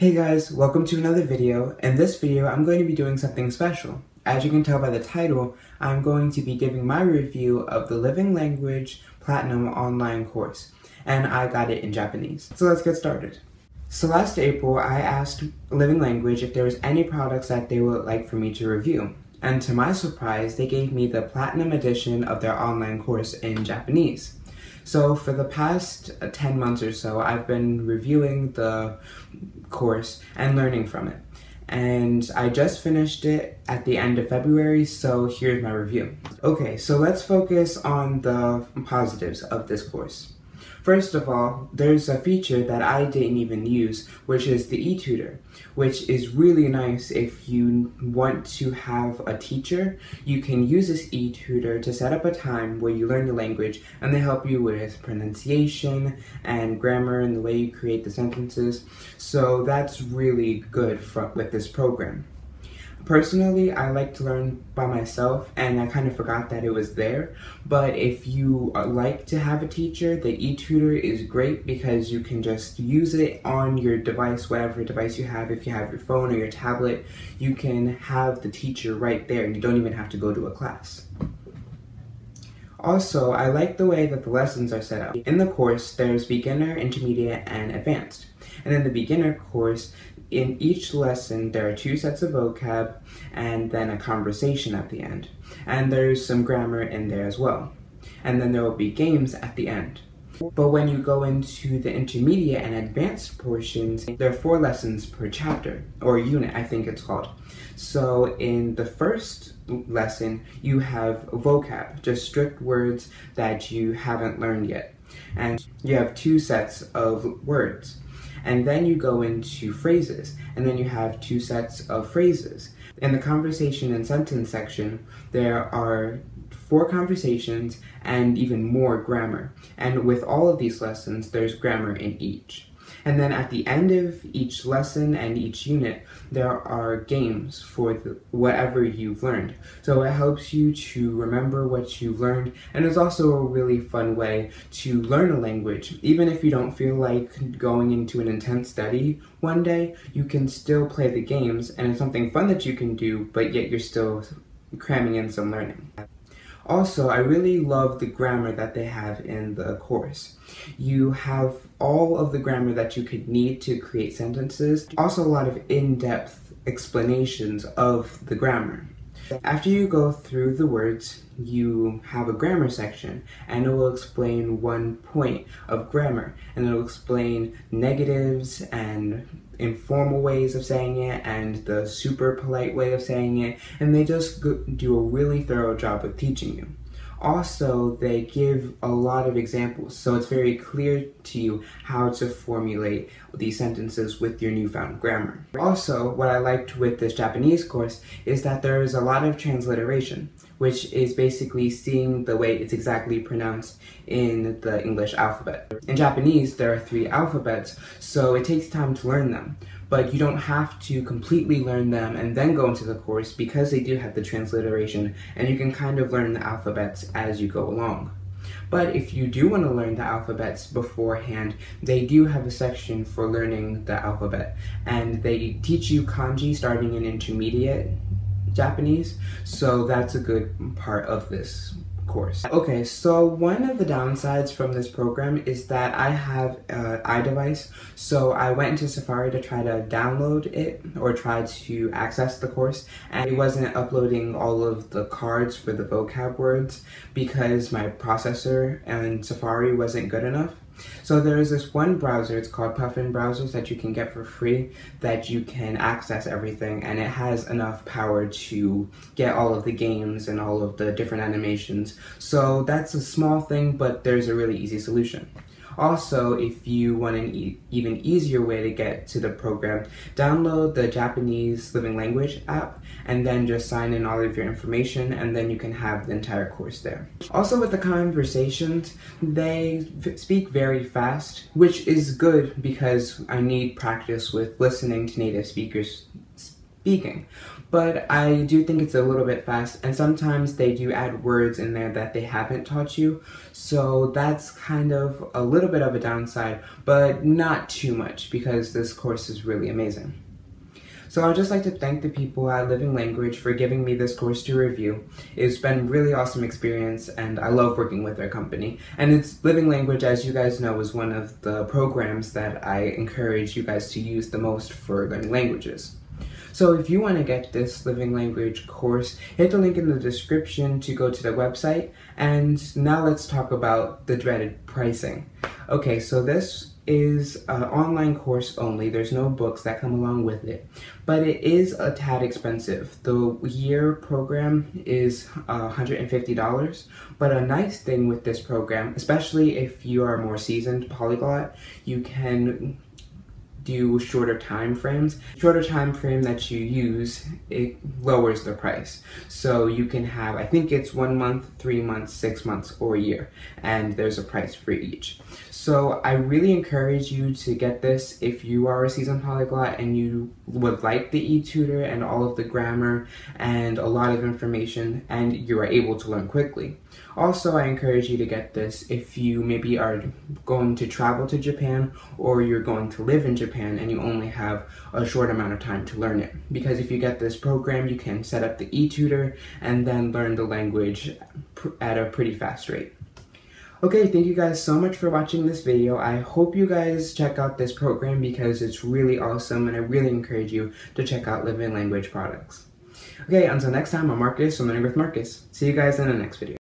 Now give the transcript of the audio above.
Hey guys, welcome to another video. In this video, I'm going to be doing something special. As you can tell by the title, I'm going to be giving my review of the Living Language Platinum online course, and I got it in Japanese. So let's get started. So last April, I asked Living Language if there was any products that they would like for me to review. And to my surprise, they gave me the Platinum edition of their online course in Japanese. So for the past uh, 10 months or so, I've been reviewing the course and learning from it. And I just finished it at the end of February, so here's my review. Okay, so let's focus on the positives of this course. First of all, there's a feature that I didn't even use, which is the eTutor, which is really nice if you want to have a teacher. You can use this eTutor to set up a time where you learn the language and they help you with pronunciation and grammar and the way you create the sentences. So that's really good for, with this program. Personally, I like to learn by myself and I kind of forgot that it was there. But if you uh, like to have a teacher, the eTutor is great because you can just use it on your device, whatever device you have. If you have your phone or your tablet, you can have the teacher right there and you don't even have to go to a class. Also, I like the way that the lessons are set up. In the course, there's beginner, intermediate, and advanced. And in the beginner course, in each lesson, there are two sets of vocab and then a conversation at the end. And there's some grammar in there as well. And then there will be games at the end. But when you go into the intermediate and advanced portions, there are four lessons per chapter, or unit, I think it's called. So in the first lesson, you have vocab, just strict words that you haven't learned yet. And you have two sets of words. And then you go into phrases, and then you have two sets of phrases. In the conversation and sentence section, there are four conversations and even more grammar. And with all of these lessons, there's grammar in each. And then at the end of each lesson and each unit, there are games for the, whatever you've learned. So it helps you to remember what you've learned, and it's also a really fun way to learn a language. Even if you don't feel like going into an intense study one day, you can still play the games, and it's something fun that you can do, but yet you're still cramming in some learning. Also, I really love the grammar that they have in the course. You have all of the grammar that you could need to create sentences, also a lot of in-depth explanations of the grammar. After you go through the words, you have a grammar section and it will explain one point of grammar and it will explain negatives and informal ways of saying it and the super polite way of saying it and they just do a really thorough job of teaching you. Also, they give a lot of examples, so it's very clear to you how to formulate these sentences with your newfound grammar. Also, what I liked with this Japanese course is that there is a lot of transliteration, which is basically seeing the way it's exactly pronounced in the English alphabet. In Japanese, there are three alphabets, so it takes time to learn them but you don't have to completely learn them and then go into the course because they do have the transliteration and you can kind of learn the alphabets as you go along. But if you do want to learn the alphabets beforehand, they do have a section for learning the alphabet. And they teach you kanji starting in intermediate Japanese, so that's a good part of this course. Okay, so one of the downsides from this program is that I have an iDevice, so I went into Safari to try to download it or try to access the course, and it wasn't uploading all of the cards for the vocab words because my processor and Safari wasn't good enough. So there is this one browser, it's called Puffin Browsers, that you can get for free, that you can access everything, and it has enough power to get all of the games and all of the different animations. So that's a small thing, but there's a really easy solution. Also, if you want an e even easier way to get to the program, download the Japanese Living Language app and then just sign in all of your information and then you can have the entire course there. Also with the conversations, they speak very fast, which is good because I need practice with listening to native speakers speaking. But I do think it's a little bit fast, and sometimes they do add words in there that they haven't taught you, so that's kind of a little bit of a downside, but not too much because this course is really amazing. So I'd just like to thank the people at Living Language for giving me this course to review. It's been really awesome experience and I love working with their company. And it's Living Language, as you guys know, is one of the programs that I encourage you guys to use the most for learning languages. So if you want to get this living language course, hit the link in the description to go to the website. And now let's talk about the dreaded pricing. Okay, so this is an online course only. There's no books that come along with it, but it is a tad expensive. The year program is uh, $150, but a nice thing with this program, especially if you are more seasoned polyglot, you can do shorter time frames. Shorter time frame that you use, it lowers the price. So you can have, I think it's one month, three months, six months, or a year, and there's a price for each. So I really encourage you to get this if you are a seasoned polyglot and you would like the e-tutor and all of the grammar and a lot of information and you are able to learn quickly. Also, I encourage you to get this if you maybe are going to travel to Japan or you're going to live in Japan and you only have a short amount of time to learn it. Because if you get this program, you can set up the e-tutor and then learn the language at a pretty fast rate. Okay, thank you guys so much for watching this video. I hope you guys check out this program because it's really awesome and I really encourage you to check out Living Language products. Okay, until next time, I'm Marcus from Learning with Marcus. See you guys in the next video.